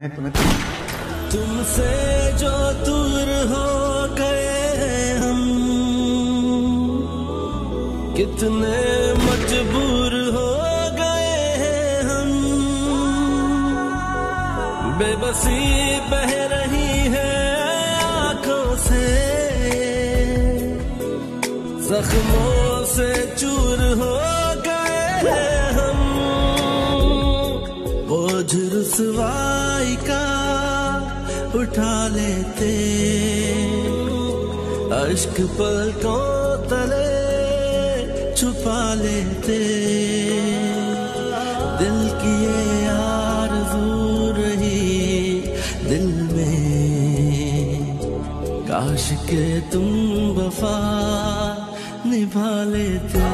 Minute तुमसे जो दूर हो गए हम, कितने मजबूर हो गए हम। बेबसी बह रही है आँखों से, जख्मों से चूर हो गए बोझ रुसवाई का उठा लेते। अश्क पलकों तले छुपा लेते। दिल की ये आरज़ू रही दिल में। काश के तुम वफा निभा लेते।